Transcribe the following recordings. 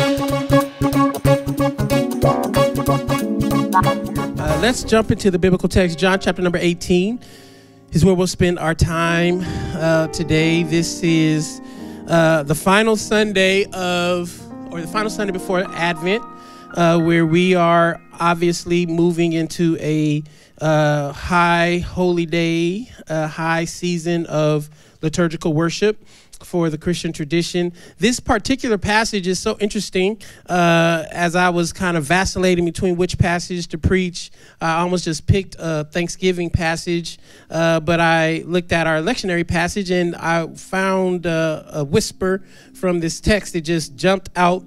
Uh, let's jump into the biblical text. John chapter number 18 is where we'll spend our time uh, today. This is uh, the final Sunday of, or the final Sunday before Advent, uh, where we are obviously moving into a uh, high holy day, a high season of liturgical worship for the Christian tradition. This particular passage is so interesting. Uh, as I was kind of vacillating between which passage to preach, I almost just picked a Thanksgiving passage, uh, but I looked at our lectionary passage and I found uh, a whisper from this text that just jumped out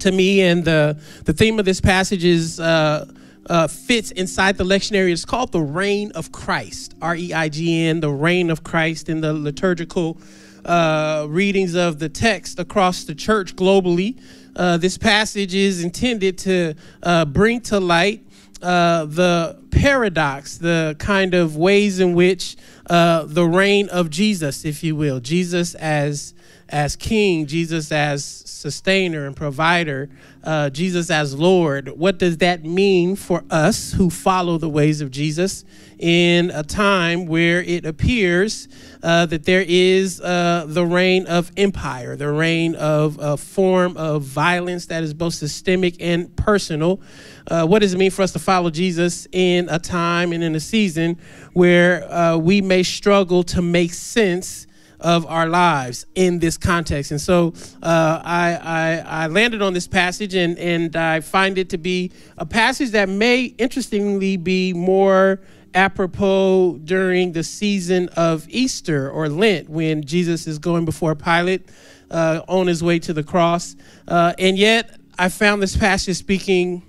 to me. And the, the theme of this passage is. Uh, uh, fits inside the lectionary. It's called the Reign of Christ, R E I G N, the Reign of Christ in the liturgical uh, readings of the text across the church globally. Uh, this passage is intended to uh, bring to light uh, the paradox, the kind of ways in which uh, the reign of Jesus, if you will, Jesus as as King, Jesus as sustainer and provider, uh, Jesus as Lord. What does that mean for us who follow the ways of Jesus in a time where it appears uh, that there is uh, the reign of empire, the reign of a form of violence that is both systemic and personal? Uh, what does it mean for us to follow Jesus in a time and in a season where uh, we may struggle to make sense? Of our lives in this context. And so uh, I, I, I, landed on this passage, and, and I find it to be a passage that may interestingly be more apropos during the season of Easter or Lent when Jesus is going before Pilate uh, on his way to the cross. Uh, and yet, I found this passage speaking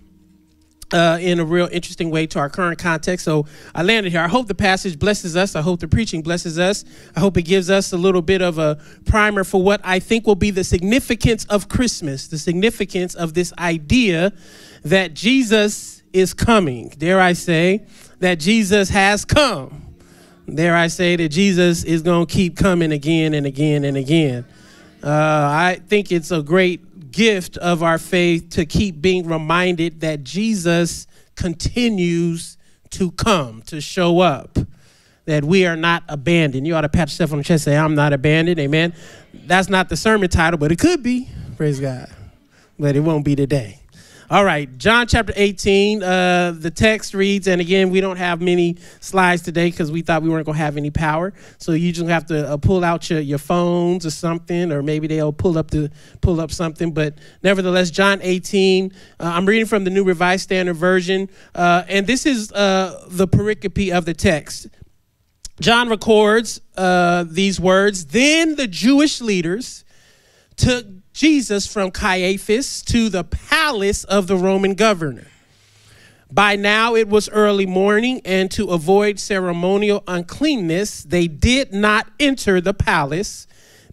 uh, in a real interesting way to our current context. So I landed here. I hope the passage blesses us. I hope the preaching blesses us. I hope it gives us a little bit of a primer for what I think will be the significance of Christmas, the significance of this idea that Jesus is coming. Dare I say that Jesus has come. Dare I say that Jesus is going to keep coming again and again and again. Uh, I think it's a great gift of our faith to keep being reminded that Jesus continues to come, to show up, that we are not abandoned. You ought to pat yourself on the chest and say, I'm not abandoned. Amen. That's not the sermon title, but it could be. Praise God. But it won't be today. All right, John chapter 18. Uh, the text reads, and again, we don't have many slides today because we thought we weren't going to have any power. So you just have to uh, pull out your, your phones or something, or maybe they'll pull up the pull up something. But nevertheless, John 18. Uh, I'm reading from the New Revised Standard Version, uh, and this is uh, the pericope of the text. John records uh, these words. Then the Jewish leaders took Jesus from Caiaphas to the palace of the Roman governor. By now it was early morning, and to avoid ceremonial uncleanness, they did not enter the palace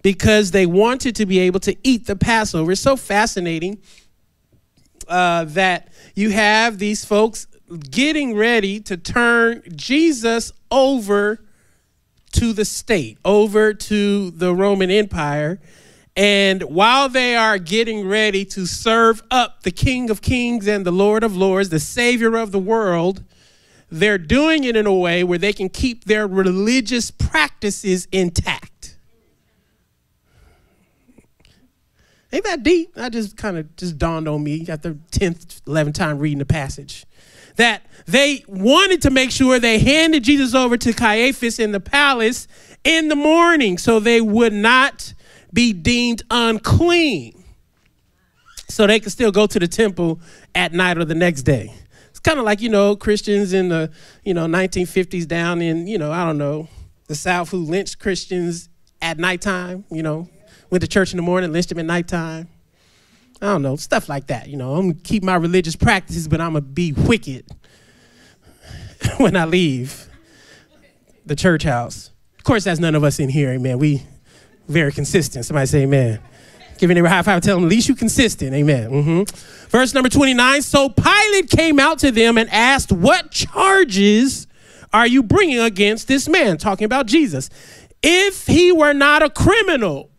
because they wanted to be able to eat the Passover. It's so fascinating uh, that you have these folks getting ready to turn Jesus over to the state, over to the Roman Empire and while they are getting ready to serve up the King of Kings and the Lord of Lords, the Savior of the world, they're doing it in a way where they can keep their religious practices intact. Ain't that deep? I just kind of just dawned on me at the 10th, 11th time reading the passage. That they wanted to make sure they handed Jesus over to Caiaphas in the palace in the morning so they would not be deemed unclean so they can still go to the temple at night or the next day. It's kind of like, you know, Christians in the, you know, 1950s down in, you know, I don't know, the South who lynched Christians at nighttime, you know, went to church in the morning, lynched them at nighttime. I don't know, stuff like that. You know, I'm gonna keep my religious practices, but I'm gonna be wicked when I leave the church house. Of course, that's none of us in here, amen. We very consistent. Somebody say amen. Give me a high five, tell them, at least you consistent. Amen. Mm-hmm. Verse number 29. So Pilate came out to them and asked, What charges are you bringing against this man? Talking about Jesus. If he were not a criminal,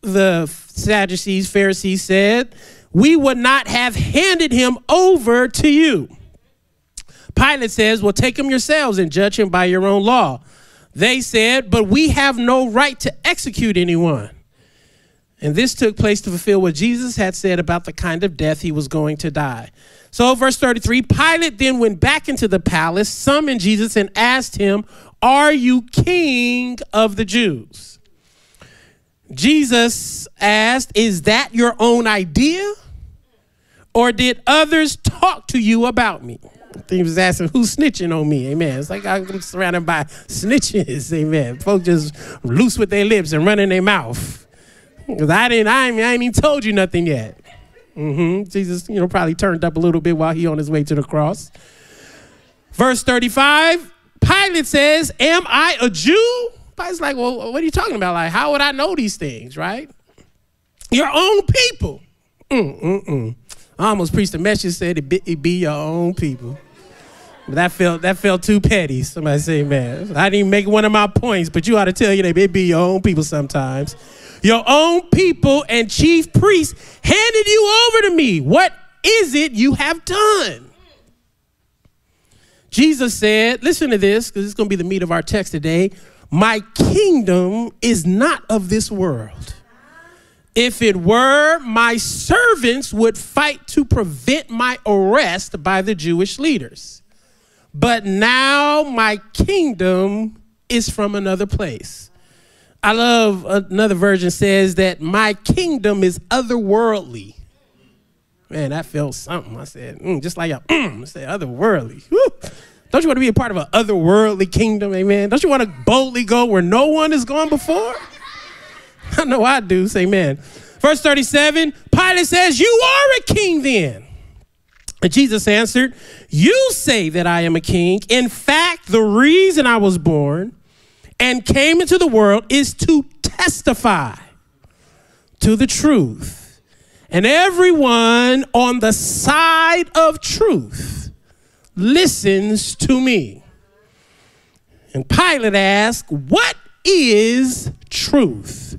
the Sadducees, Pharisees said, we would not have handed him over to you. Pilate says, Well, take him yourselves and judge him by your own law. They said, But we have no right to execute anyone. And this took place to fulfill what Jesus had said about the kind of death he was going to die. So, verse 33 Pilate then went back into the palace, summoned Jesus, and asked him, Are you king of the Jews? Jesus asked, Is that your own idea? Or did others talk to you about me? He was asking who's snitching on me, amen. It's like I'm surrounded by snitches, amen. Folks just loose with their lips and running their mouth. Because I didn't, I ain't, I ain't even told you nothing yet. Mm-hmm. Jesus, you know, probably turned up a little bit while he on his way to the cross. Verse 35, Pilate says, Am I a Jew? Pilate's like, Well, what are you talking about? Like, how would I know these things, right? Your own people. Mm-mm-mm. I almost preached a message said it be, it be your own people. But that felt that felt too petty. Somebody say, man, I didn't make one of my points, but you ought to tell you that it be your own people sometimes. Your own people and chief priests handed you over to me. What is it you have done? Jesus said, listen to this, because it's going to be the meat of our text today. My kingdom is not of this world. If it were, my servants would fight to prevent my arrest by the Jewish leaders. But now my kingdom is from another place. I love another version says that my kingdom is otherworldly. Man, that felt something. I said, mm, just like a, mm, I said, otherworldly. Woo. Don't you want to be a part of an otherworldly kingdom, amen? Don't you want to boldly go where no one has gone before? I know I do. Say amen. Verse 37 Pilate says, You are a king then. And Jesus answered, You say that I am a king. In fact, the reason I was born and came into the world is to testify to the truth. And everyone on the side of truth listens to me. And Pilate asked, What is truth?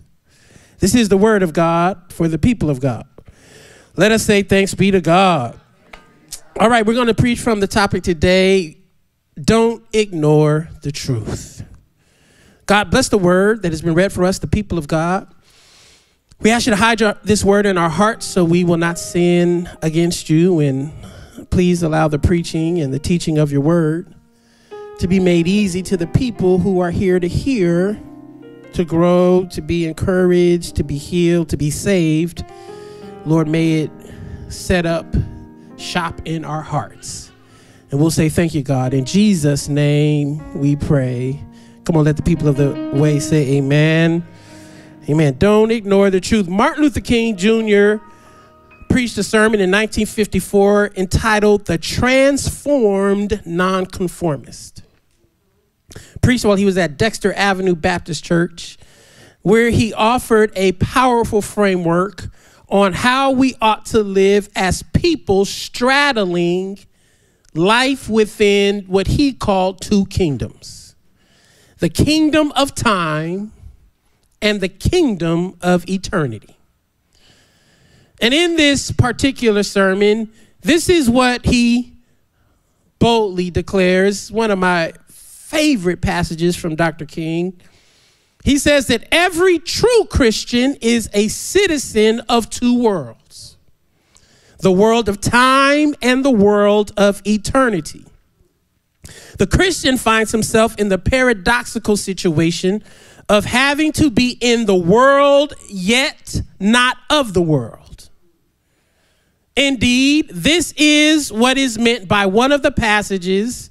This is the word of God for the people of God. Let us say thanks be to God. All right, we're going to preach from the topic today don't ignore the truth. God bless the word that has been read for us, the people of God. We ask you to hide your, this word in our hearts so we will not sin against you. And please allow the preaching and the teaching of your word to be made easy to the people who are here to hear to grow, to be encouraged, to be healed, to be saved. Lord, may it set up shop in our hearts. And we'll say, Thank you, God. In Jesus' name we pray. Come on, let the people of the way say, Amen. Amen. Don't ignore the truth. Martin Luther King Jr. preached a sermon in 1954 entitled The Transformed Nonconformist preached while he was at Dexter Avenue Baptist Church, where he offered a powerful framework on how we ought to live as people straddling life within what he called two kingdoms the kingdom of time and the kingdom of eternity. And in this particular sermon, this is what he boldly declares, one of my favorite passages from Dr. King. He says that every true Christian is a citizen of two worlds the world of time and the world of eternity. The Christian finds himself in the paradoxical situation of having to be in the world, yet not of the world. Indeed, this is what is meant by one of the passages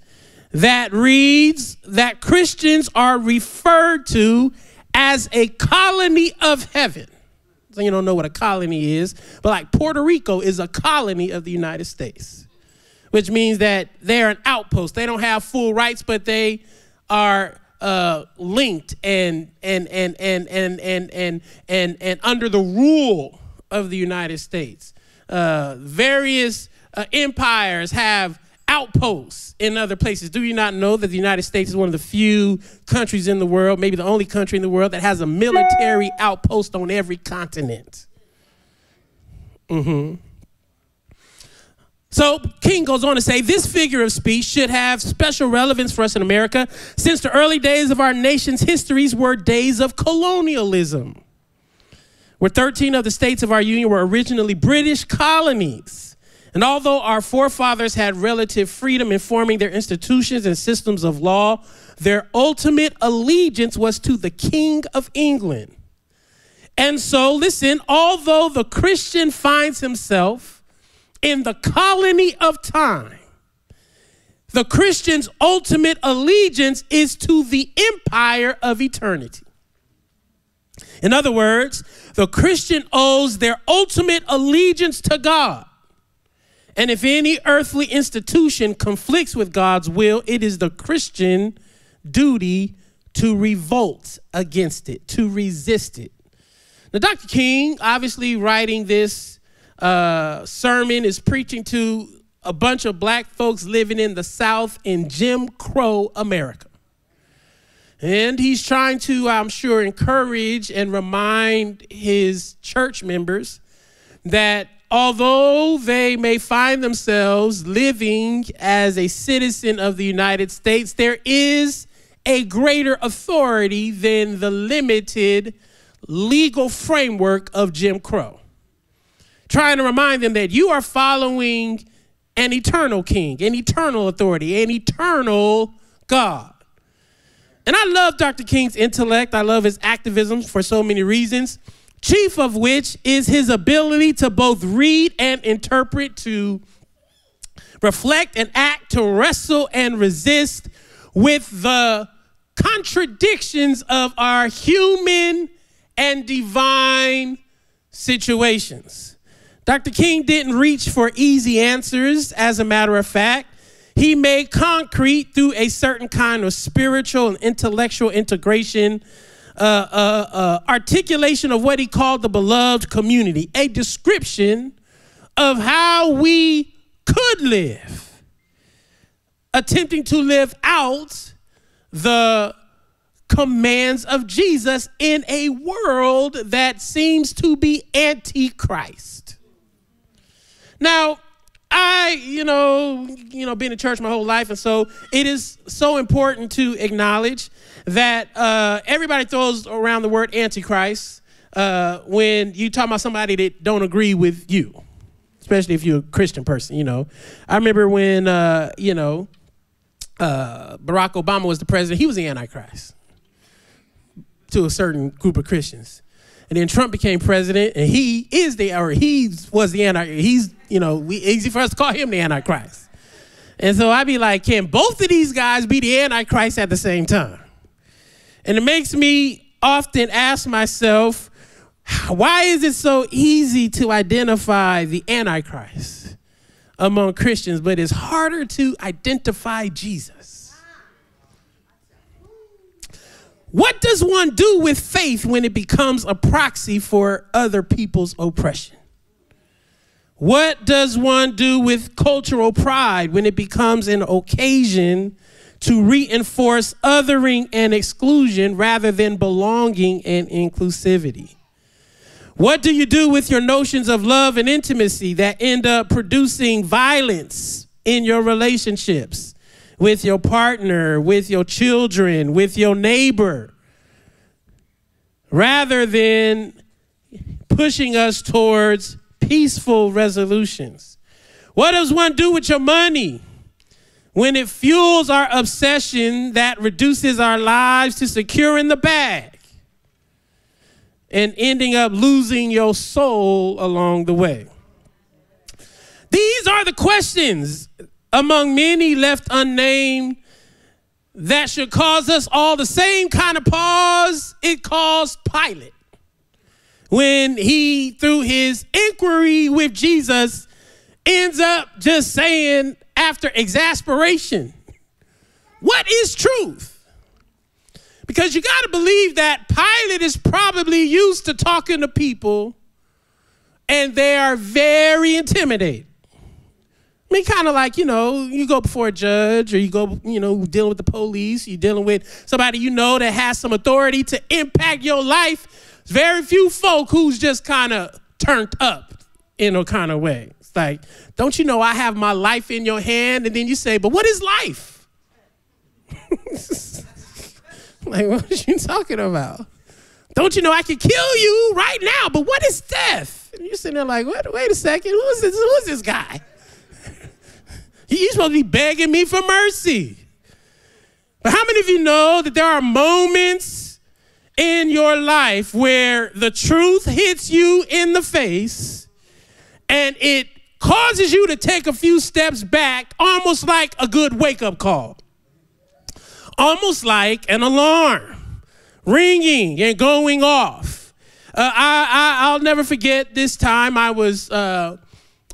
that reads that Christians are referred to as a colony of heaven. So you don't know what a colony is, but like Puerto Rico is a colony of the United States, which means that they're an outpost. They don't have full rights, but they are uh, linked and and and and and and and and and under the rule of the United States. Uh, various uh, empires have outposts in other places. Do you not know that the United States is one of the few countries in the world, maybe the only country in the world, that has a military outpost on every continent? Mm-hmm. So King goes on to say this figure of speech should have special relevance for us in America since the early days of our nation's histories were days of colonialism, where 13 of the states of our union were originally British colonies. And although our forefathers had relative freedom in forming their institutions and systems of law, their ultimate allegiance was to the King of England. And so, listen, although the Christian finds himself in the colony of time, the Christian's ultimate allegiance is to the empire of eternity. In other words, the Christian owes their ultimate allegiance to God and if any earthly institution conflicts with God's will, it is the Christian duty to revolt against it, to resist it. Now, Dr. King, obviously writing this uh, sermon, is preaching to a bunch of black folks living in the South in Jim Crow America. And he's trying to, I'm sure, encourage and remind his church members that although they may find themselves living as a citizen of the United States, there is a greater authority than the limited legal framework of Jim Crow. Trying to remind them that you are following an eternal king, an eternal authority, an eternal God. And I love Dr. King's intellect. I love his activism for so many reasons chief of which is his ability to both read and interpret, to reflect and act, to wrestle and resist with the contradictions of our human and divine situations. Dr. King didn't reach for easy answers, as a matter of fact. He made concrete through a certain kind of spiritual and intellectual integration uh, uh, uh, articulation of what he called the beloved community, a description of how we could live, attempting to live out the commands of Jesus in a world that seems to be antichrist. Now, I, you know, you know, been in church my whole life, and so it is so important to acknowledge that uh, everybody throws around the word antichrist uh, when you talk about somebody that don't agree with you, especially if you're a Christian person. You know, I remember when uh, you know uh, Barack Obama was the president; he was the antichrist to a certain group of Christians. And then Trump became president, and he is the, or he was the antichrist. He's, you know, we, easy for us to call him the antichrist. And so I'd be like, can both of these guys be the antichrist at the same time? And it makes me often ask myself, why is it so easy to identify the antichrist among Christians, but it's harder to identify Jesus? What does one do with faith when it becomes a proxy for other people's oppression? What does one do with cultural pride when it becomes an occasion to reinforce othering and exclusion rather than belonging and inclusivity? What do you do with your notions of love and intimacy that end up producing violence in your relationships? with your partner, with your children, with your neighbor, rather than pushing us towards peaceful resolutions. What does one do with your money when it fuels our obsession that reduces our lives to securing the bag and ending up losing your soul along the way? These are the questions among many left unnamed that should cause us all the same kind of pause it caused Pilate when he, through his inquiry with Jesus, ends up just saying, after exasperation, what is truth? Because you got to believe that Pilate is probably used to talking to people and they are very intimidated I mean, kind of like, you know, you go before a judge or you go, you know, dealing with the police, you're dealing with somebody you know that has some authority to impact your life. Very few folk who's just kind of turned up in a kind of way. Like, don't you know I have my life in your hand? And then you say, but what is life? like, what are you talking about? Don't you know I can kill you right now? But what is death? And you're sitting there like, wait, wait a second, who is this? Who is this guy? He's supposed to be begging me for mercy. But how many of you know that there are moments in your life where the truth hits you in the face and it causes you to take a few steps back, almost like a good wake up call, almost like an alarm ringing and going off. Uh, I, will never forget this time I was. Uh,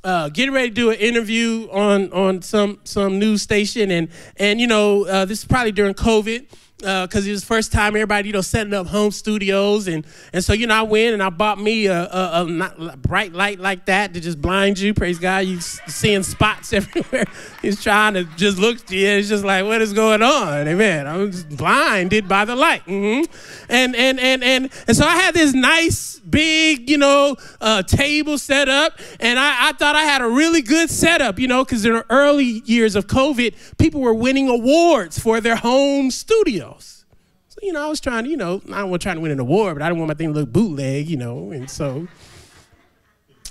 uh, getting ready to do an interview on on some some news station, and and you know uh, this is probably during COVID because uh, it was first time everybody, you know, setting up home studios. And, and so, you know, I went and I bought me a, a, a bright light like that to just blind you. Praise God. You seeing spots everywhere. He's trying to just look to you. It's just like, what is going on? Amen. I was blinded by the light. Mm-hmm. And, and, and, and, and so I had this nice, big, you know, uh, table set up. And I, I thought I had a really good setup, you know, because in the early years of COVID, people were winning awards for their home studios. So, you know, I was trying to, you know, I want trying to win an award, but I didn't want my thing to look bootleg, you know, and so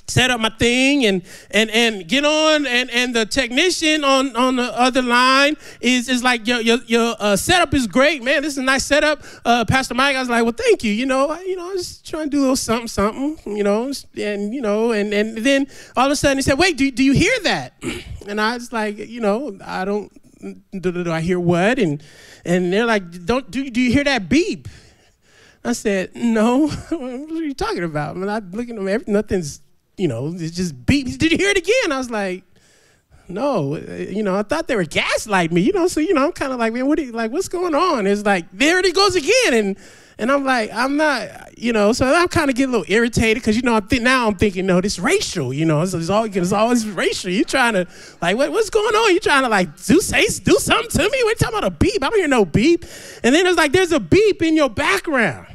set up my thing and and and get on and and the technician on on the other line is is like your your, your uh, setup is great man this is a nice setup uh, pastor mike i was like well thank you you know I, you know i was trying to do a little something something you know and you know and and then all of a sudden he said wait do, do you hear that and i was like you know i don't do, do, do i hear what and and they're like, "Don't do, do you hear that beep?" I said, "No." what are you talking about? I mean, I look at. Nothing's, you know, it just beep. Did you hear it again? I was like, "No." You know, I thought they were gaslighting me. You know, so you know, I'm kind of like, man, what? You, like, what's going on? It's like there it goes again, and and I'm like, I'm not, you know, so I'm kind of getting a little irritated because, you know, I now I'm thinking, no, this racial, you know, it's, it's, always, it's always racial. You trying to, like, what, what's going on? You trying to, like, do, say, do something to me? We're talking about a beep. I don't hear no beep. And then it's like, there's a beep in your background.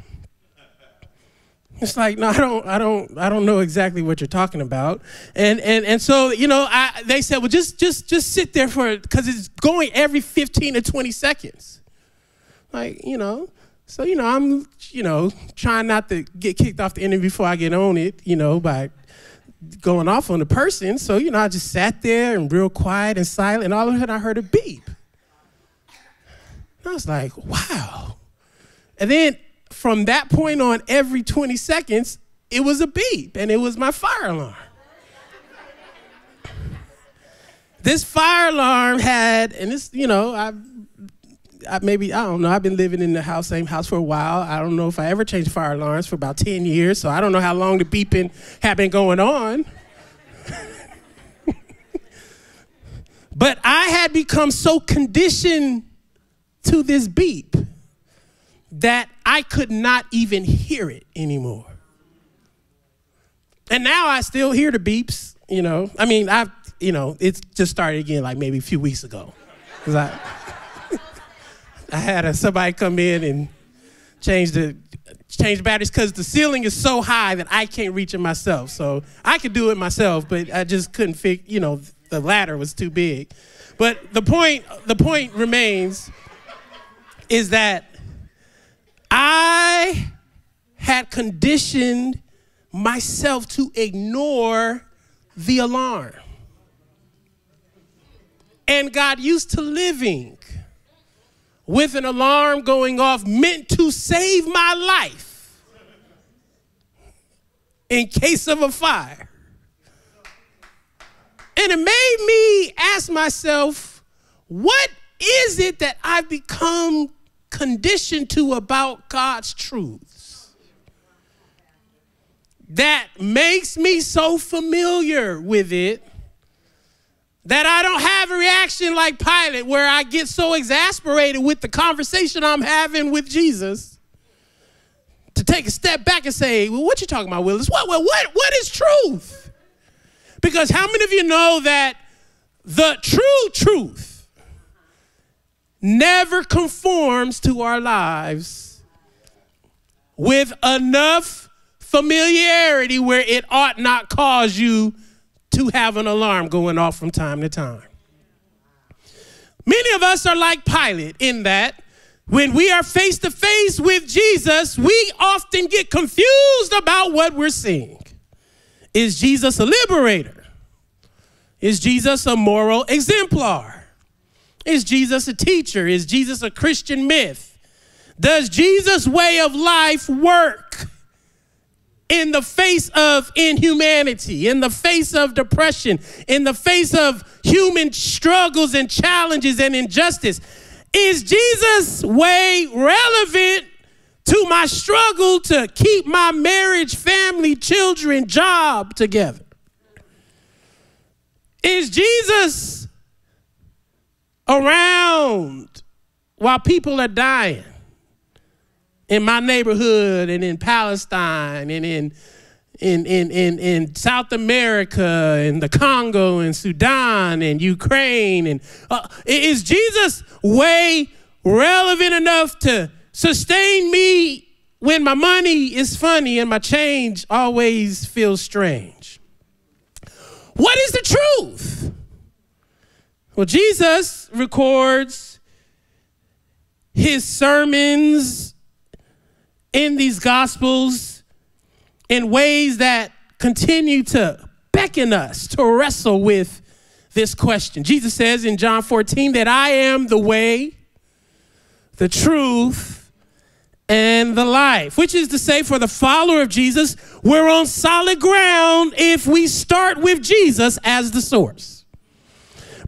It's like no, I don't, I don't, I don't know exactly what you're talking about, and and and so you know, I, they said, well, just just just sit there for because it's going every 15 to 20 seconds, like you know, so, you know, I'm, you know, trying not to get kicked off the interview before I get on it, you know, by going off on the person. So, you know, I just sat there and real quiet and silent, and all of a sudden I heard a beep. And I was like, wow. And then from that point on, every 20 seconds, it was a beep, and it was my fire alarm. this fire alarm had, and this, you know, I've I, maybe I don't know. I've been living in the house, same house for a while. I don't know if I ever changed fire alarms for about ten years, so I don't know how long the beeping had been going on. but I had become so conditioned to this beep that I could not even hear it anymore. And now I still hear the beeps. You know, I mean, I've you know, it's just started again like maybe a few weeks ago, because I. I had a, somebody come in and change the change the batteries because the ceiling is so high that I can't reach it myself. So I could do it myself, but I just couldn't fit. You know, the ladder was too big. But the point the point remains is that I had conditioned myself to ignore the alarm and got used to living with an alarm going off meant to save my life in case of a fire. And it made me ask myself, what is it that I've become conditioned to about God's truths that makes me so familiar with it that I don't have a reaction like Pilate, where I get so exasperated with the conversation I'm having with Jesus to take a step back and say, Well, what you talking about, Willis? What, what, what, what is truth? Because how many of you know that the true truth never conforms to our lives with enough familiarity where it ought not cause you to have an alarm going off from time to time. Many of us are like Pilate in that when we are face to face with Jesus, we often get confused about what we're seeing. Is Jesus a liberator? Is Jesus a moral exemplar? Is Jesus a teacher? Is Jesus a Christian myth? Does Jesus' way of life work in the face of inhumanity, in the face of depression, in the face of human struggles and challenges and injustice? Is Jesus' way relevant to my struggle to keep my marriage, family, children, job together? Is Jesus around while people are dying in my neighborhood and in Palestine and in in, in, in, in South America and the Congo and Sudan and Ukraine. And uh, is Jesus way relevant enough to sustain me when my money is funny and my change always feels strange? What is the truth? Well, Jesus records his sermons in these gospels in ways that continue to beckon us to wrestle with this question. Jesus says in John 14 that I am the way, the truth, and the life, which is to say, for the follower of Jesus, we're on solid ground if we start with Jesus as the source.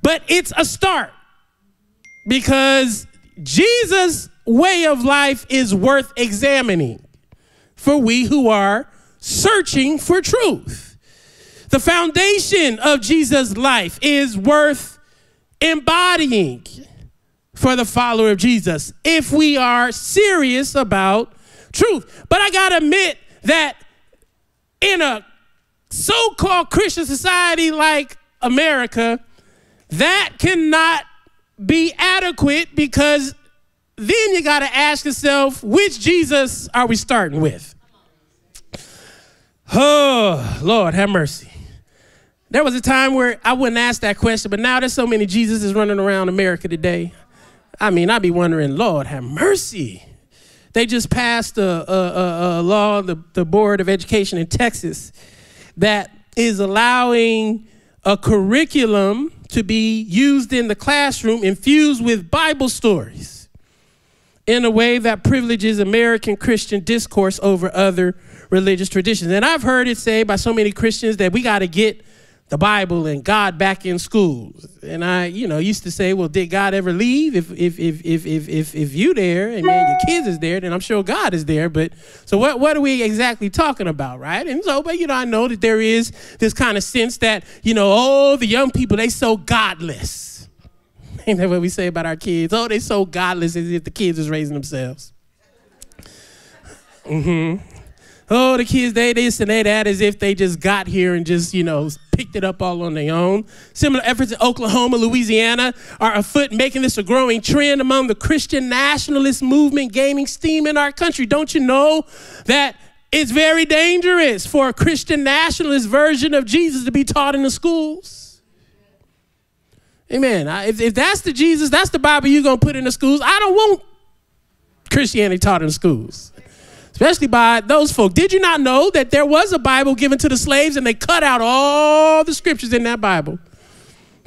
But it's a start because Jesus' way of life is worth examining for we who are searching for truth. The foundation of Jesus' life is worth embodying for the follower of Jesus if we are serious about truth. But I got to admit that in a so called Christian society like America, that cannot be adequate because then you got to ask yourself which Jesus are we starting with? Oh, Lord, have mercy. There was a time where I wouldn't ask that question, but now there's so many Jesuses running around America today. I mean, I'd be wondering, Lord, have mercy. They just passed a, a, a, a law, the, the Board of Education in Texas, that is allowing a curriculum to be used in the classroom infused with Bible stories in a way that privileges American Christian discourse over other religious traditions. And I've heard it said by so many Christians that we got to get the Bible and God back in schools. And I, you know, used to say, well, did God ever leave? If if if if if if, if you there and then your kids is there, then I'm sure God is there. But so what what are we exactly talking about, right? And so, but you know, I know that there is this kind of sense that, you know, oh, the young people, they so godless. Ain't that what we say about our kids? Oh, they so godless as if the kids is raising themselves. Mm-hmm oh, the kids, they this and they that, as if they just got here and just, you know, picked it up all on their own. Similar efforts in Oklahoma, Louisiana are afoot, making this a growing trend among the Christian nationalist movement gaining steam in our country. Don't you know that it's very dangerous for a Christian nationalist version of Jesus to be taught in the schools? Amen. If, if that's the Jesus, that's the Bible you're going to put in the schools, I don't want Christianity taught in the schools especially by those folk. Did you not know that there was a Bible given to the slaves and they cut out all the scriptures in that Bible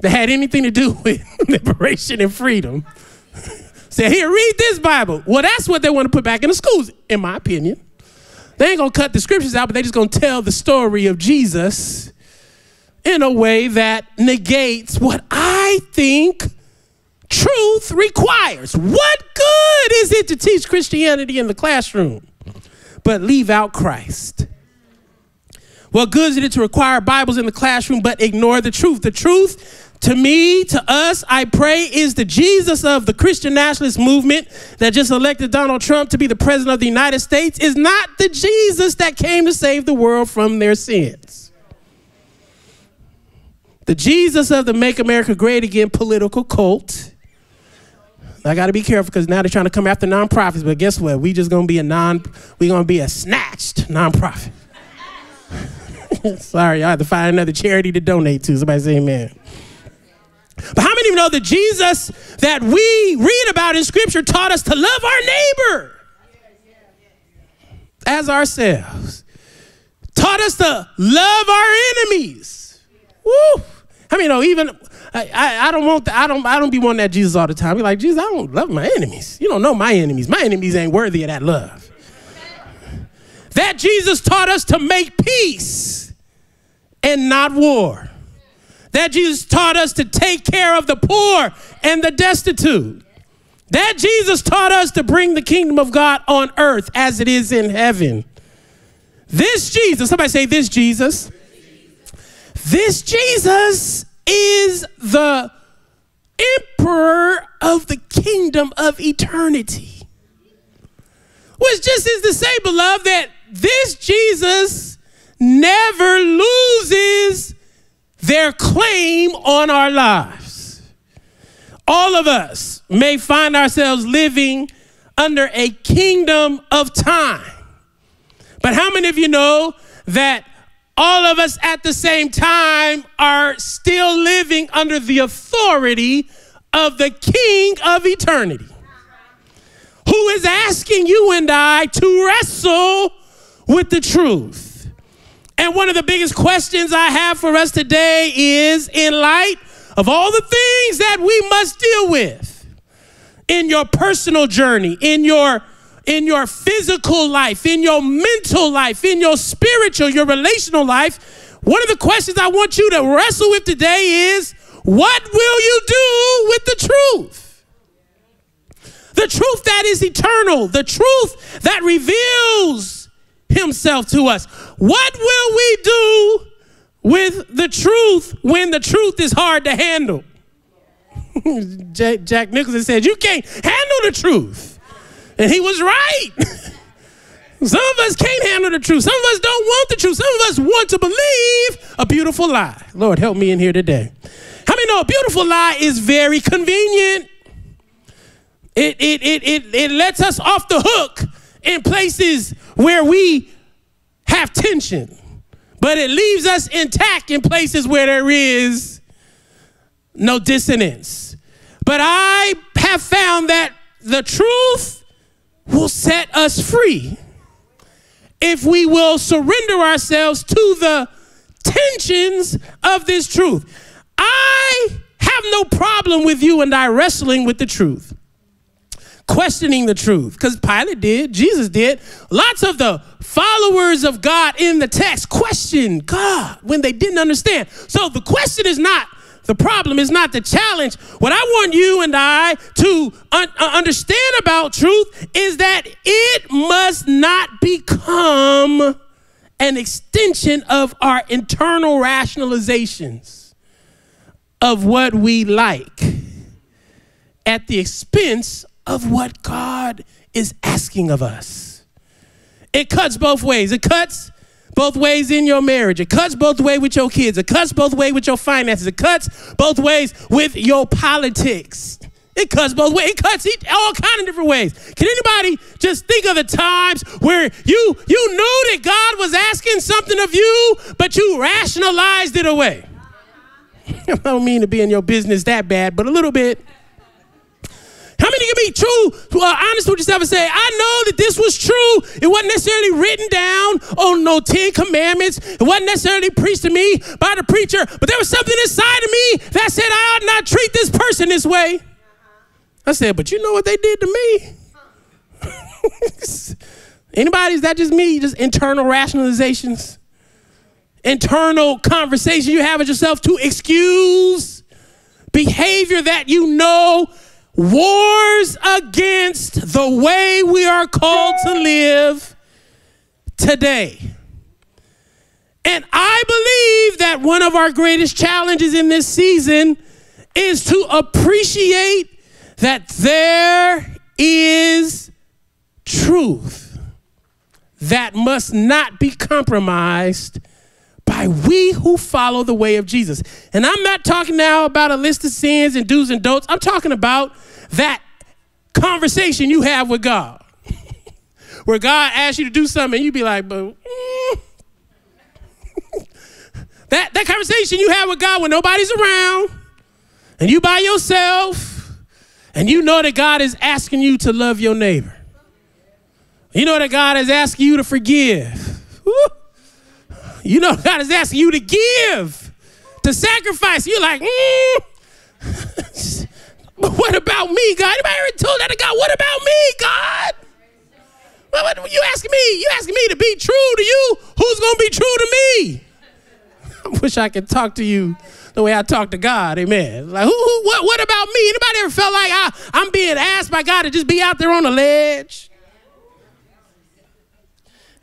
that had anything to do with liberation and freedom? Say, here, read this Bible. Well, that's what they want to put back in the schools, in my opinion. They ain't gonna cut the scriptures out, but they just gonna tell the story of Jesus in a way that negates what I think truth requires. What good is it to teach Christianity in the classroom? But leave out Christ. What good is it to require Bibles in the classroom but ignore the truth? The truth to me, to us, I pray, is the Jesus of the Christian nationalist movement that just elected Donald Trump to be the president of the United States is not the Jesus that came to save the world from their sins. The Jesus of the Make America Great Again political cult. I got to be careful because now they're trying to come after nonprofits. But guess what? We just gonna be a non. We gonna be a snatched nonprofit. Sorry, I have to find another charity to donate to. Somebody say amen. But how many of you know that Jesus that we read about in Scripture taught us to love our neighbor as ourselves? Taught us to love our enemies. Woo! I mean, know even I, I, I, don't want the, I don't I don't be wanting that Jesus all the time. Be like Jesus, I don't love my enemies. You don't know my enemies. My enemies ain't worthy of that love. That Jesus taught us to make peace and not war. That Jesus taught us to take care of the poor and the destitute. That Jesus taught us to bring the kingdom of God on earth as it is in heaven. This Jesus, somebody say, This Jesus. This Jesus is the emperor of the kingdom of eternity. Which just is to say, beloved, that this Jesus never loses their claim on our lives. All of us may find ourselves living under a kingdom of time. But how many of you know that all of us at the same time are still living under the authority of the King of eternity, who is asking you and I to wrestle with the truth. And one of the biggest questions I have for us today is in light of all the things that we must deal with in your personal journey, in your in your physical life, in your mental life, in your spiritual, your relational life, one of the questions I want you to wrestle with today is what will you do with the truth? The truth that is eternal, the truth that reveals himself to us. What will we do with the truth when the truth is hard to handle? Jack Nicholson said, You can't handle the truth. And he was right. Some of us can't handle the truth. Some of us don't want the truth. Some of us want to believe a beautiful lie. Lord, help me in here today. How many know a beautiful lie is very convenient? It, it, it, it, it lets us off the hook in places where we have tension, but it leaves us intact in places where there is no dissonance. But I have found that the truth will set us free if we will surrender ourselves to the tensions of this truth. I have no problem with you and I wrestling with the truth, questioning the truth, because Pilate did, Jesus did. Lots of the followers of God in the text questioned God when they didn't understand. So the question is not the problem is not the challenge. What I want you and I to un- uh, understand about truth is that it must not become an extension of our internal rationalizations of what we like at the expense of what God is asking of us. It cuts both ways. It cuts both ways in your marriage. It cuts both ways with your kids. It cuts both ways with your finances. It cuts both ways with your politics. It cuts both ways. It cuts all kind of different ways. Can anybody just think of the times where you you knew that God was asking something of you, but you rationalized it away? I don't mean to be in your business that bad, but a little bit. How many can be true, uh, honest with yourself and say, I know that this was true. It wasn't necessarily written down on no Ten Commandments. It wasn't necessarily preached to me by the preacher, but there was something inside of me that said I ought not treat this person this way. I said, but you know what they did to me? Anybody? Is that just me? Just internal rationalizations? Internal conversation you have with yourself to excuse behavior that you know wars against the way we are called to live today. And I believe that one of our greatest challenges in this season is to appreciate that there is truth that must not be compromised by we who follow the way of Jesus. And I'm not talking now about a list of sins and do's and don'ts. I'm talking about that conversation you have with God. Where God asks you to do something and you be like, but mm. that, that conversation you have with God when nobody's around and you by yourself and you know that God is asking you to love your neighbor. You know that God is asking you to forgive. Woo. You know God is asking you to give, to sacrifice. You're like, mm. what about me, God? Anybody ever told that to God? What about me, God? What, what, you asking me? You asking me to be true to you? Who's gonna be true to me? I wish I could talk to you the way I talk to God. Amen. Like, who, who what, what about me? Anybody ever felt like I, I'm being asked by God to just be out there on the ledge?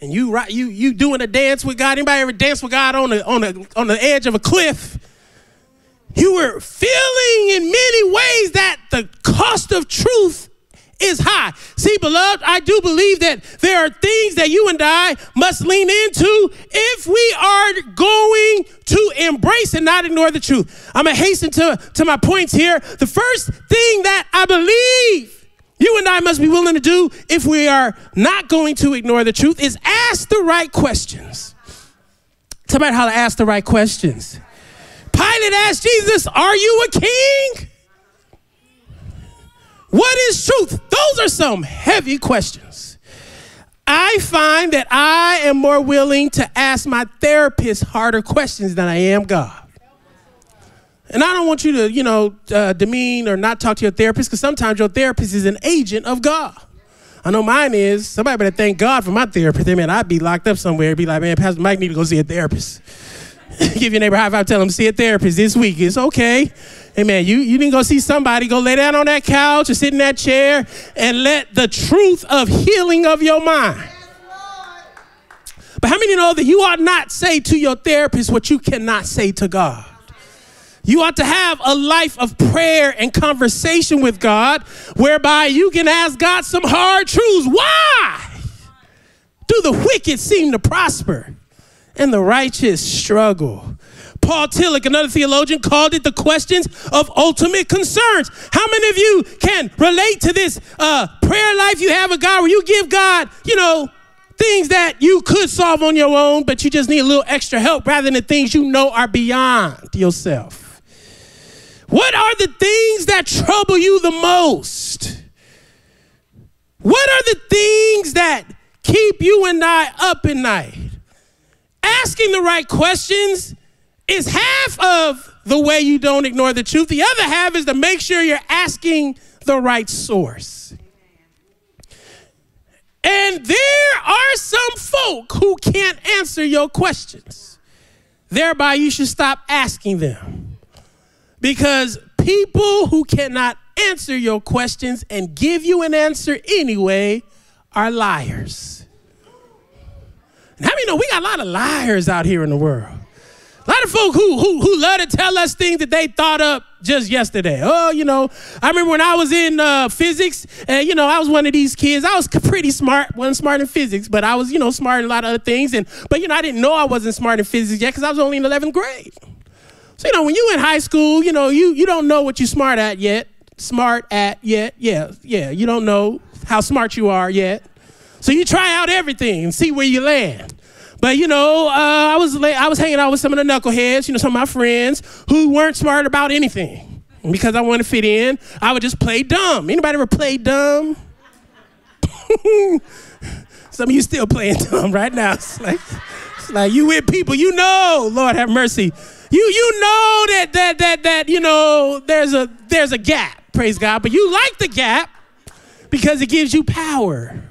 And you you you doing a dance with God. Anybody ever dance with God on the on the on the edge of a cliff? You were feeling in many ways that the cost of truth is high. See, beloved, I do believe that there are things that you and I must lean into if we are going to embrace and not ignore the truth. I'm gonna hasten to, to my points here. The first thing that I believe you and I must be willing to do if we are not going to ignore the truth is ask the right questions. Tell me how to ask the right questions. Pilate asked Jesus, Are you a king? What is truth? Those are some heavy questions. I find that I am more willing to ask my therapist harder questions than I am God. And I don't want you to, you know, uh, demean or not talk to your therapist because sometimes your therapist is an agent of God. I know mine is. Somebody better thank God for my therapist. Man, I'd be locked up somewhere. Be like, man, Pastor Mike need to go see a therapist. Give your neighbor a high five. Tell him see a therapist this week. It's okay. Hey man, you you didn't go see somebody. Go lay down on that couch or sit in that chair and let the truth of healing of your mind. But how many know that you ought not say to your therapist what you cannot say to God? You ought to have a life of prayer and conversation with God whereby you can ask God some hard truths. Why do the wicked seem to prosper and the righteous struggle? Paul Tillich, another theologian, called it the questions of ultimate concerns. How many of you can relate to this uh, prayer life you have with God where you give God, you know, things that you could solve on your own, but you just need a little extra help rather than the things you know are beyond yourself? What are the things that trouble you the most? What are the things that keep you and I up at night? Asking the right questions is half of the way you don't ignore the truth. The other half is to make sure you're asking the right source. And there are some folk who can't answer your questions. Thereby, you should stop asking them. Because people who cannot answer your questions and give you an answer anyway are liars. And how many know we got a lot of liars out here in the world? A lot of folk who, who, who love to tell us things that they thought up just yesterday. Oh, you know, I remember when I was in uh, physics, and you know, I was one of these kids. I was pretty smart, wasn't smart in physics, but I was, you know, smart in a lot of other things. And but you know, I didn't know I wasn't smart in physics yet because I was only in 11th grade. So, you know, when you in high school, you know, you, you don't know what you're smart at yet. Smart at yet. Yeah, yeah. You don't know how smart you are yet. So you try out everything and see where you land. But you know, uh, I was I was hanging out with some of the knuckleheads, you know, some of my friends who weren't smart about anything. And because I wanted to fit in, I would just play dumb. Anybody ever play dumb? some of you still playing dumb right now. It's like, it's like you with people you know. Lord have mercy. You you know that that that that you know there's a there's a gap, praise God, but you like the gap because it gives you power.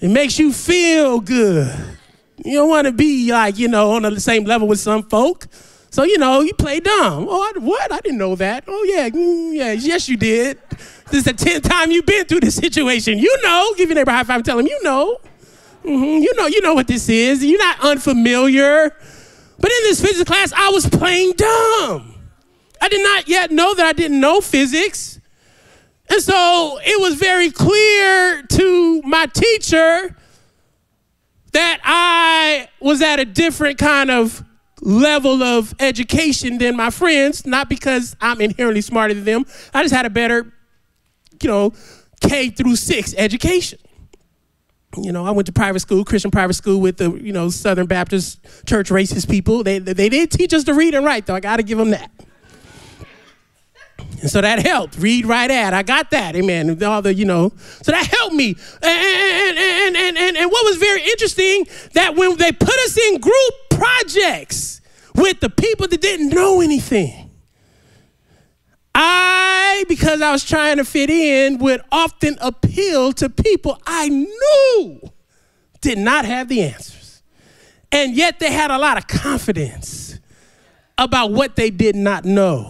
It makes you feel good. You don't want to be like, you know, on the same level with some folk. So, you know, you play dumb. Oh, I, what? I didn't know that. Oh, yeah. Mm, yeah. Yes, you did. This is the 10th time you've been through this situation. You know. Give your neighbor a high five and tell him, you know. Mm-hmm. You know, you know what this is. You're not unfamiliar. But in this physics class, I was playing dumb. I did not yet know that I didn't know physics. And so it was very clear to my teacher that I was at a different kind of level of education than my friends, not because I'm inherently smarter than them. I just had a better, you know, K through six education. You know, I went to private school, Christian private school with the, you know, Southern Baptist church racist people. They, they did teach us to read and write, though. I got to give them that. And so that helped. Read, write, add. I got that. Amen. All the, you know, so that helped me. And, and, and, and, and what was very interesting, that when they put us in group projects with the people that didn't know anything, I, because I was trying to fit in, would often appeal to people I knew did not have the answers. And yet they had a lot of confidence about what they did not know.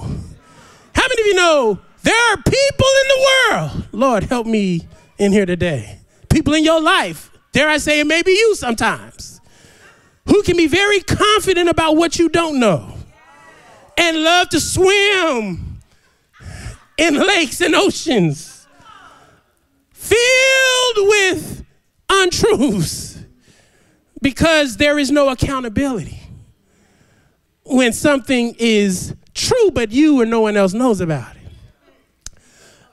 How many of you know there are people in the world? Lord, help me in here today. People in your life, dare I say it may be you sometimes, who can be very confident about what you don't know and love to swim in lakes and oceans filled with untruths because there is no accountability when something is true, but you or no one else knows about it.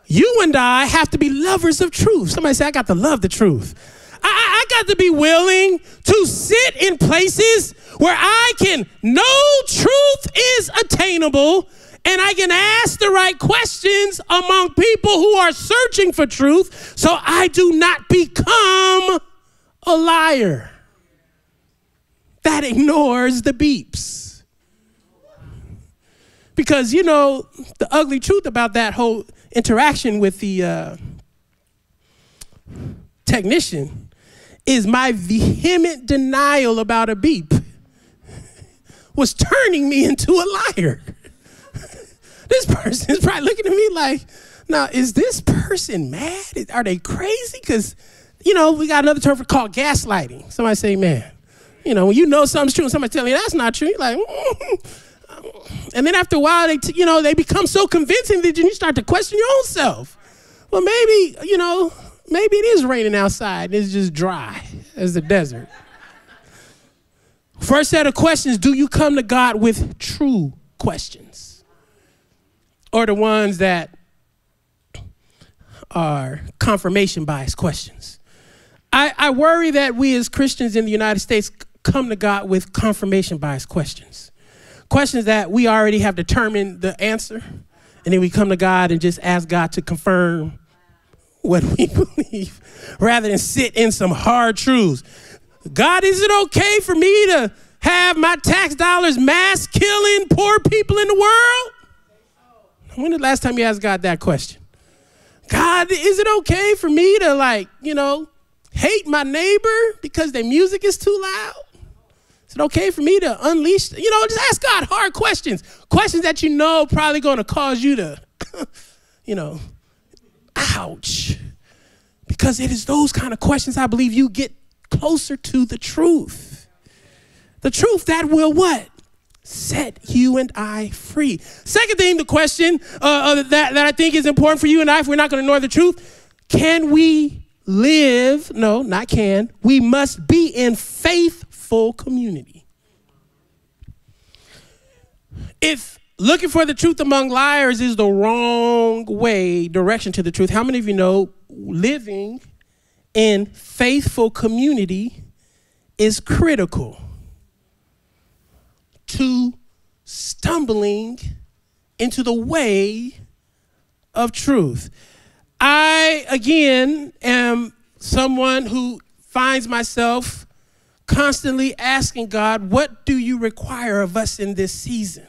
You and I have to be lovers of truth. Somebody say, I got to love the truth. I, I, got to be willing to sit in places where I can know truth is attainable and I can ask the right questions among people who are searching for truth so I do not become a liar that ignores the beeps. Because, you know, the ugly truth about that whole interaction with the uh, technician is my vehement denial about a beep was turning me into a liar. This person is probably looking at me like, now, is this person mad? Are they crazy? Because, you know, we got another term for called gaslighting. Somebody say, man. You know, when you know something's true and somebody telling you that's not true, you're like, mm and then after a while, they, you know, they become so convincing that you start to question your own self. Well, maybe, you know, maybe it is raining outside. And it's just dry as the desert. First set of questions do you come to God with true questions? Or the ones that are confirmation bias questions? I, I worry that we as Christians in the United States come to God with confirmation bias questions questions that we already have determined the answer, and then we come to God and just ask God to confirm what we believe rather than sit in some hard truths. God, is it okay for me to have my tax dollars mass killing poor people in the world? When the last time you asked God that question? God, is it okay for me to, like, you know, hate my neighbor because their music is too loud? Is it okay for me to unleash? You know, just ask God hard questions. Questions that you know probably going to cause you to, you know, ouch. Because it is those kind of questions I believe you get closer to the truth. The truth that will what? Set you and I free. Second thing, the question uh, uh, that, that I think is important for you and I, if we're not going to ignore the truth, can we live? No, not can. We must be in faithful community. If looking for the truth among liars is the wrong way, direction to the truth, how many of you know living in faithful community is critical to stumbling into the way of truth? I, again, am someone who finds myself constantly asking God, What do you require of us in this season?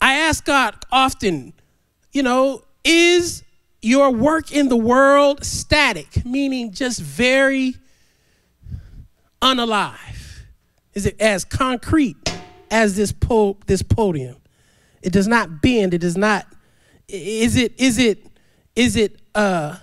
I ask God often, you know, is your work in the world static, meaning just very unalive? Is it as concrete as this, po- this podium? It does not bend. It does not. Is it? Is it? Is it uh,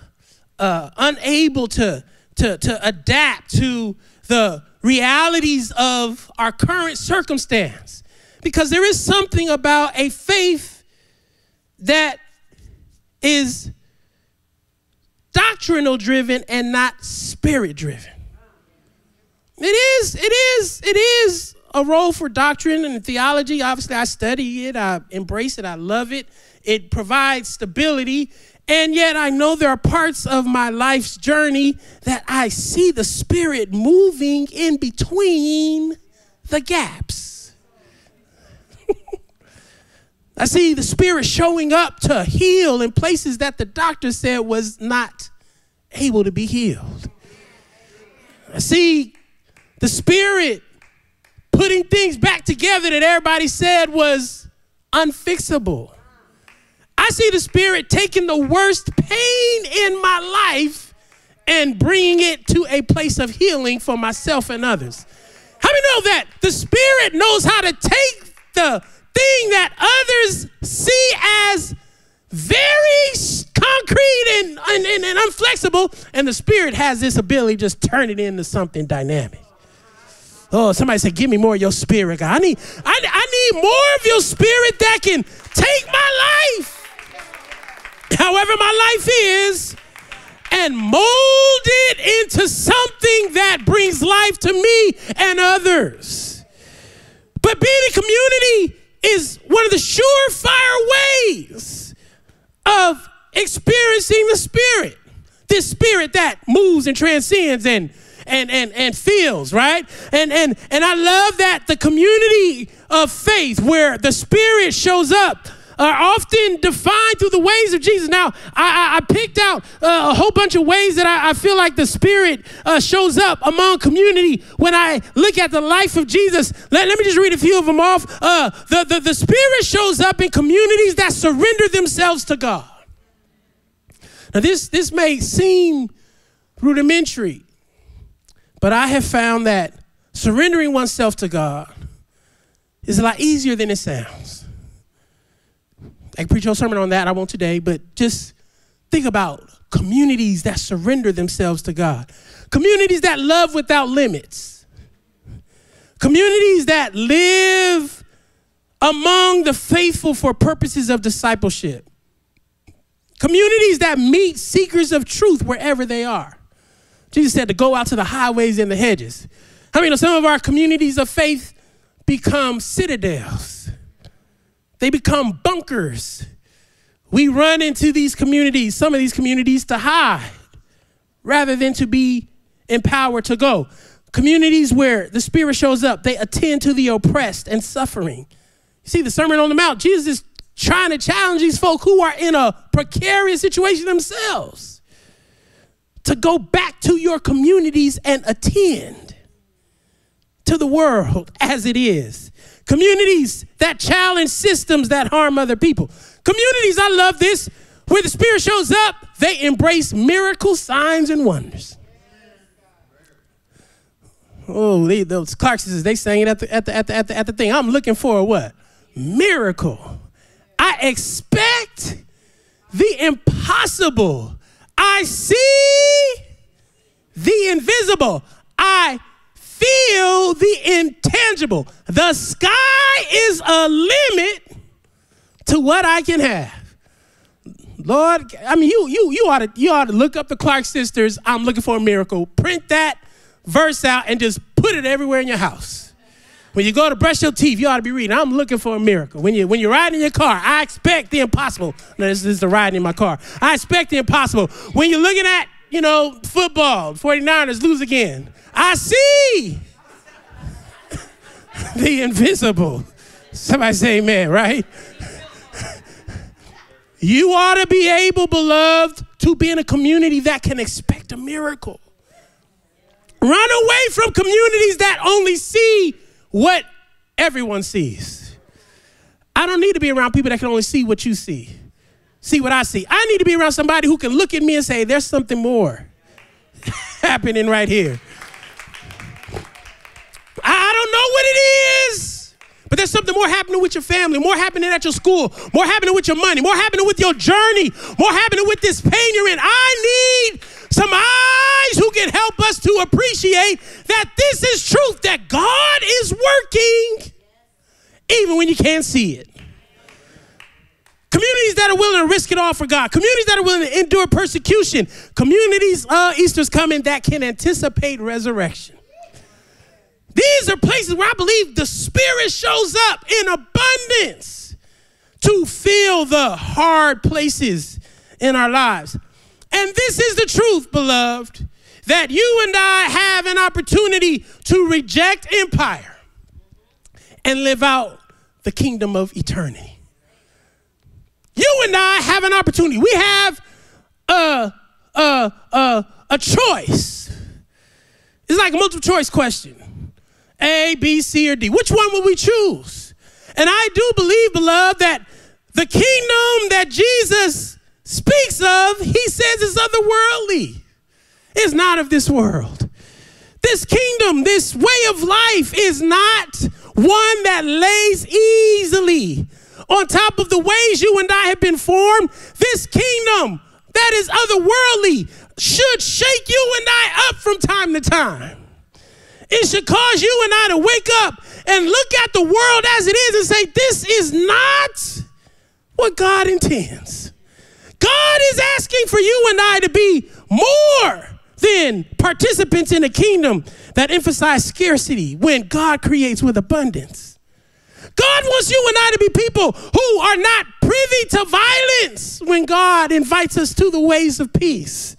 uh, unable to to, to adapt to the realities of our current circumstance. Because there is something about a faith that is doctrinal driven and not spirit driven. It is, it is, it is a role for doctrine and theology. Obviously, I study it, I embrace it, I love it. It provides stability. And yet, I know there are parts of my life's journey that I see the Spirit moving in between the gaps. I see the Spirit showing up to heal in places that the doctor said was not able to be healed. I see the Spirit putting things back together that everybody said was unfixable. I see the Spirit taking the worst pain in my life and bringing it to a place of healing for myself and others. How many know that the Spirit knows how to take the thing that others see as very concrete and, and, and, and unflexible, and the Spirit has this ability to just turn it into something dynamic. Oh, somebody said, Give me more of your spirit, God. I need, I, I need more of your spirit that can take my life, however my life is, and mold it into something that brings life to me and others. But being a community is one of the surefire ways of experiencing the Spirit. This Spirit that moves and transcends and and and and feels, right? And and and I love that the community of faith where the Spirit shows up are often defined through the ways of Jesus. Now, I, I, I picked out uh, a whole bunch of ways that I, I feel like the Spirit uh, shows up among community when I look at the life of Jesus. Let, let me just read a few of them off. Uh, the, the, the Spirit shows up in communities that surrender themselves to God. Now, this, this may seem rudimentary, but I have found that surrendering oneself to God is a lot easier than it sounds. I preach a sermon on that, I won't today, but just think about communities that surrender themselves to God, communities that love without limits, communities that live among the faithful for purposes of discipleship, communities that meet seekers of truth wherever they are. Jesus said to go out to the highways and the hedges. I mean, some of our communities of faith become citadels, they become bunkers. We run into these communities, some of these communities, to hide rather than to be empowered to go. Communities where the Spirit shows up, they attend to the oppressed and suffering. You see, the Sermon on the Mount, Jesus is trying to challenge these folk who are in a precarious situation themselves to go back to your communities and attend to the world as it is. Communities that challenge systems that harm other people. Communities, I love this, where the Spirit shows up, they embrace miracle signs and wonders. Oh, they, those Clark sisters, they sang it at the, at, the, at, the, at, the, at the thing. I'm looking for a what? Miracle. I expect the impossible I see the invisible. I feel the intangible. The sky is a limit to what I can have. Lord, I mean, you you you ought to you ought to look up the Clark sisters. I'm looking for a miracle. Print that verse out and just put it everywhere in your house. When you go to brush your teeth, you ought to be reading. I'm looking for a miracle. When you when you're riding in your car, I expect the impossible. No, this, this is the riding in my car. I expect the impossible. When you're looking at, you know, football, 49ers lose again. I see the invisible. Somebody say amen, right? you ought to be able, beloved, to be in a community that can expect a miracle. Run away from communities that only see what everyone sees. I don't need to be around people that can only see what you see, see what I see. I need to be around somebody who can look at me and say, there's something more happening right here. I don't know what it is, but there's something more happening with your family, more happening at your school, more happening with your money, more happening with your journey, more happening with this pain you're in. I need some eyes who can help us to appreciate that this is truth, that God is working even when you can't see it. Communities that are willing to risk it all for God. Communities that are willing to endure persecution. Communities, uh, Easter's coming, that can anticipate resurrection. These are places where I believe the Spirit shows up in abundance to fill the hard places in our lives. And this is the truth, beloved, that you and I have an opportunity to reject empire and live out the kingdom of eternity. You and I have an opportunity. We have a, a, a, a choice. It's like a multiple choice question A, B, C, or D. Which one will we choose? And I do believe, beloved, that the kingdom that Jesus speaks of, he says is otherworldly. It's not of this world. This kingdom, this way of life is not one that lays easily on top of the ways you and I have been formed. This kingdom that is otherworldly should shake you and I up from time to time. It should cause you and I to wake up and look at the world as it is and say, This is not what God intends. God is asking for you and I to be more than participants in a kingdom that emphasize scarcity when God creates with abundance. God wants you and I to be people who are not privy to violence when God invites us to the ways of peace.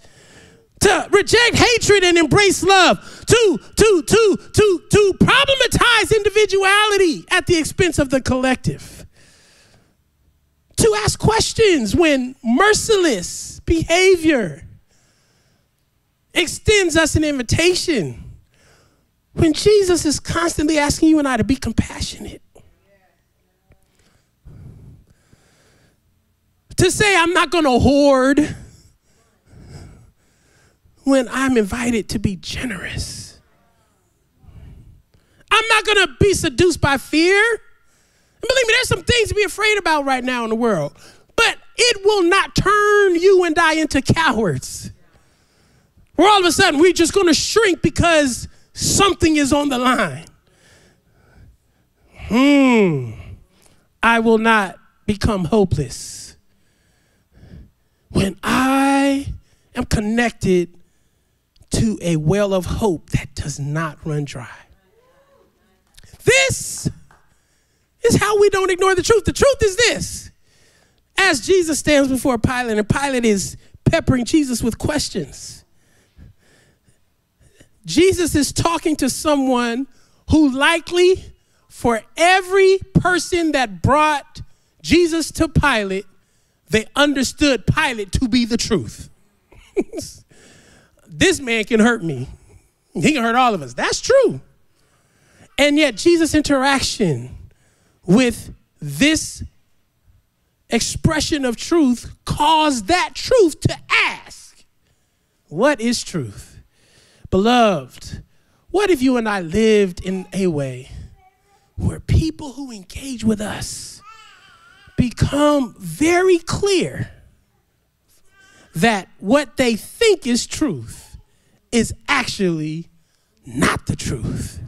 To reject hatred and embrace love, to, to, to, to, to problematize individuality at the expense of the collective, to ask questions when merciless behavior extends us an invitation when Jesus is constantly asking you and I to be compassionate. To say, I'm not going to hoard when I'm invited to be generous. I'm not going to be seduced by fear. Believe me, there's some things to be afraid about right now in the world, but it will not turn you and I into cowards. Where all of a sudden we're just going to shrink because something is on the line. Hmm. I will not become hopeless. When I am connected to a well of hope that does not run dry. This is how we don't ignore the truth. The truth is this. As Jesus stands before Pilate, and Pilate is peppering Jesus with questions. Jesus is talking to someone who likely, for every person that brought Jesus to Pilate, they understood Pilate to be the truth. this man can hurt me. He can hurt all of us. That's true. And yet, Jesus' interaction with this expression of truth caused that truth to ask, What is truth? Beloved, what if you and I lived in a way where people who engage with us become very clear that what they think is truth is actually not the truth?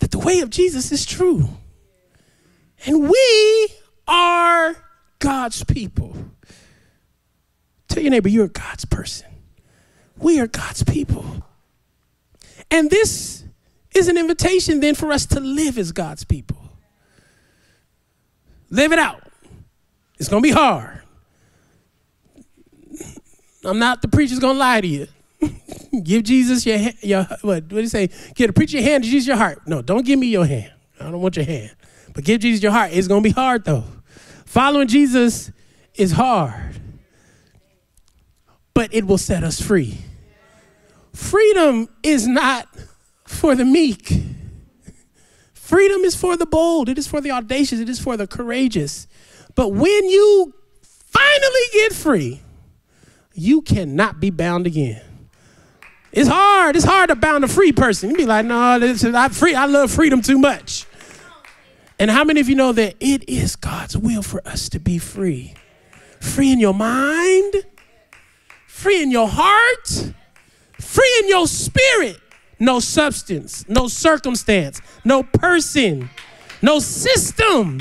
That the way of Jesus is true. And we are God's people. Tell your neighbor, you're God's person. We are God's people. And this is an invitation then for us to live as God's people. Live it out. It's going to be hard. I'm not the preacher's going to lie to you. give Jesus your your what? What do you say? Give the preacher your hand, Jesus your heart. No, don't give me your hand. I don't want your hand. But give Jesus your heart. It's going to be hard though. Following Jesus is hard, but it will set us free. Freedom is not for the meek. Freedom is for the bold, it is for the audacious, it is for the courageous. But when you finally get free, you cannot be bound again. It's hard. It's hard to bound a free person. You be like, no, this is, I free. I love freedom too much. And how many of you know that it is God's will for us to be free? Free in your mind, free in your heart, Free in your spirit. No substance, no circumstance, no person, no system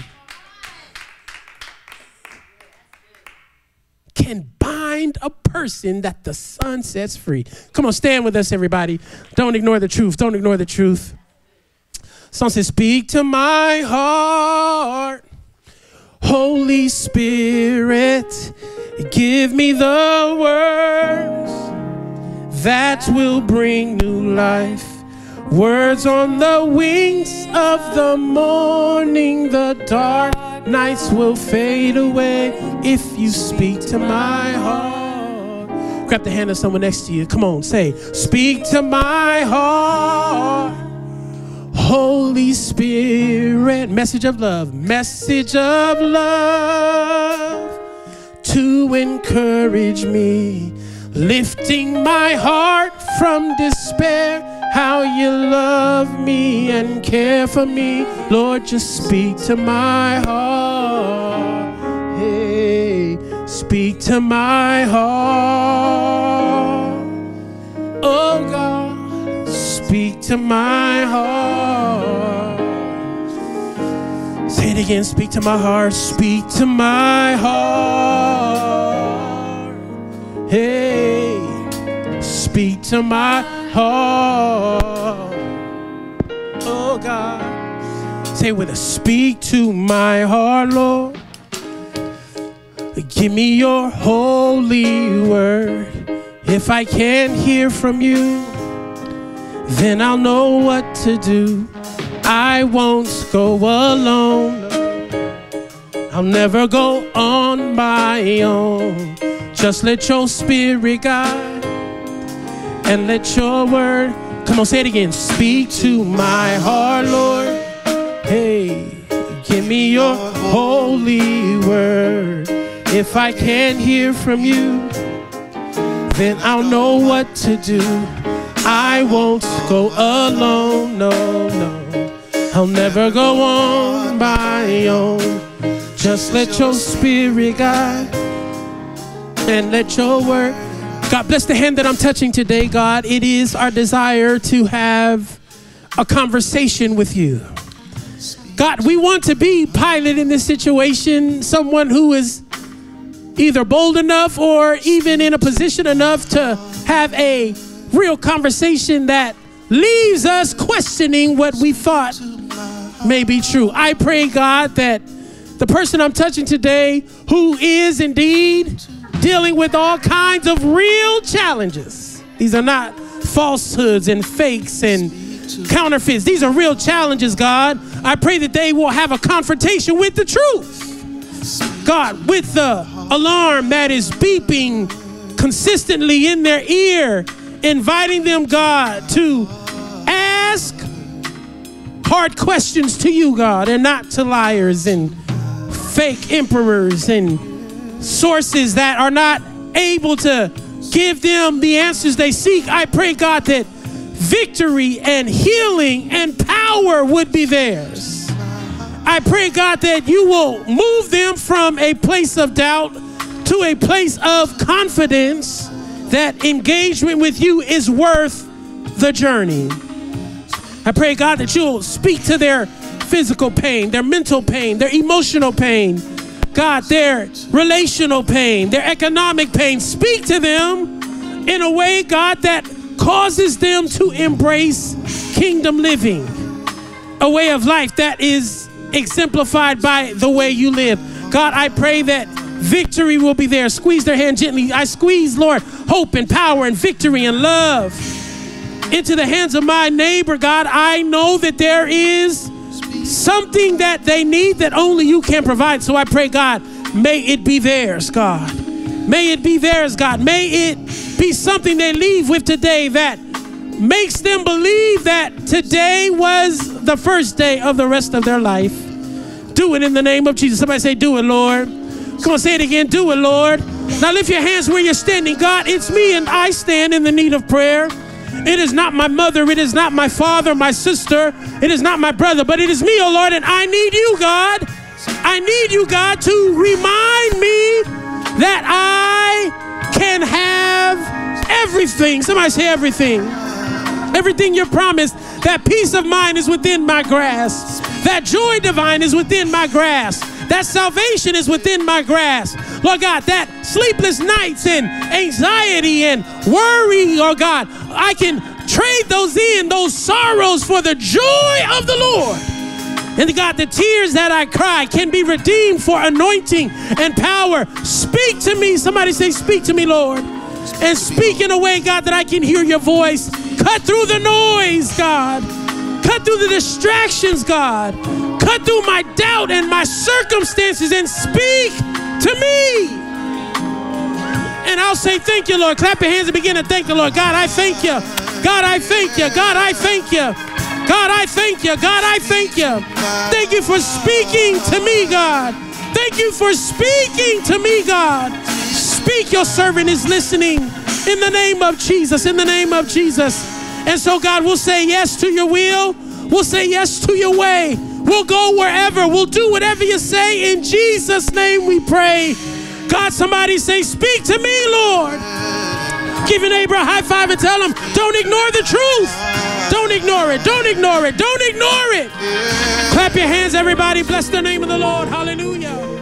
can bind a person that the Son sets free. Come on, stand with us, everybody. Don't ignore the truth. Don't ignore the truth. Song says, Speak to my heart, Holy Spirit, give me the words that will bring new life. Words on the wings of the morning, the dark nights will fade away if you speak to my heart. Grab the hand of someone next to you. Come on, say, Speak to my heart. Holy Spirit, message of love, message of love to encourage me, lifting my heart from despair. How you love me and care for me, Lord, just speak to my heart. Speak to my heart. Oh God, speak to my heart. Say it again, speak to my heart, speak to my heart. Hey, speak to my heart. Oh God. Say with us, speak to my heart, Lord. Give me your holy word. If I can't hear from you, then I'll know what to do. I won't go alone. I'll never go on my own. Just let your spirit guide and let your word, come on, say it again. Speak to my heart, Lord. Hey, give me your holy word. If I can't hear from you, then I'll know what to do. I won't go alone, no, no. I'll never go on my own. Just let your spirit guide and let your word. God bless the hand that I'm touching today, God. It is our desire to have a conversation with you. God, we want to be Pilate in this situation, someone who is either bold enough or even in a position enough to have a real conversation that leaves us questioning what we thought may be true. I pray, God, that the person I'm touching today, who is indeed dealing with all kinds of real challenges, these are not falsehoods and fakes and counterfeits. These are real challenges, God. I pray that they will have a confrontation with the truth. God, with the alarm that is beeping consistently in their ear, inviting them, God, to ask hard questions to you, God, and not to liars and fake emperors and sources that are not able to give them the answers they seek. I pray, God, that victory and healing and power would be theirs. I pray, God, that you will move them from a place of doubt to a place of confidence that engagement with you is worth the journey. I pray, God, that you'll speak to their physical pain, their mental pain, their emotional pain, God, their relational pain, their economic pain. Speak to them in a way, God, that causes them to embrace kingdom living, a way of life that is exemplified by the way you live. God, I pray that victory will be there. Squeeze their hand gently. I squeeze, Lord, hope and power and victory and love into the hands of my neighbor, God. I know that there is something that they need that only you can provide. So I pray, God, may it be theirs, God. May it be theirs, God. May it be something they leave with today that makes them believe that today was the first day of the rest of their life. Do it in the name of Jesus. Somebody say, Do it, Lord. Come on, say it again. Do it, Lord. Now lift your hands where you're standing. God, it's me and I stand in the need of prayer. It is not my mother, it is not my father, my sister, it is not my brother, but it is me, oh Lord, and I need you, God. I need you, God, to remind me that I can have everything. Somebody say everything. Everything you're promised, that peace of mind is within my grasp. That joy divine is within my grasp. that salvation is within my grasp. Lord God, that sleepless nights and anxiety and worry, Lord God, I can trade those in, those sorrows for the joy of the Lord. And God, the tears that I cry can be redeemed for anointing and power. Speak to me. Somebody say, Speak to me, Lord. And speak in a way, God, that I can hear your voice. Cut through the noise, God. Cut through the distractions, God. Cut through my doubt and my circumstances and speak to me. And I'll say, Thank you, Lord. Clap your hands and begin to thank the Lord. God, I thank you. God, I thank you. God, I thank you. God, I thank you. God, I thank you. Thank you for speaking to me, God. Thank you for speaking to me, God. Speak, your servant is listening in the name of Jesus, in the name of Jesus. And so, God, we'll say yes to your will. We'll say yes to your way. We'll go wherever. We'll do whatever you say. In Jesus' name we pray. God, somebody say, Speak to me, Lord. Give your neighbor a high five and tell him, Don't ignore the truth. Don't ignore it. Don't ignore it. Don't ignore it. Clap your hands, everybody. Bless the name of the Lord. Hallelujah.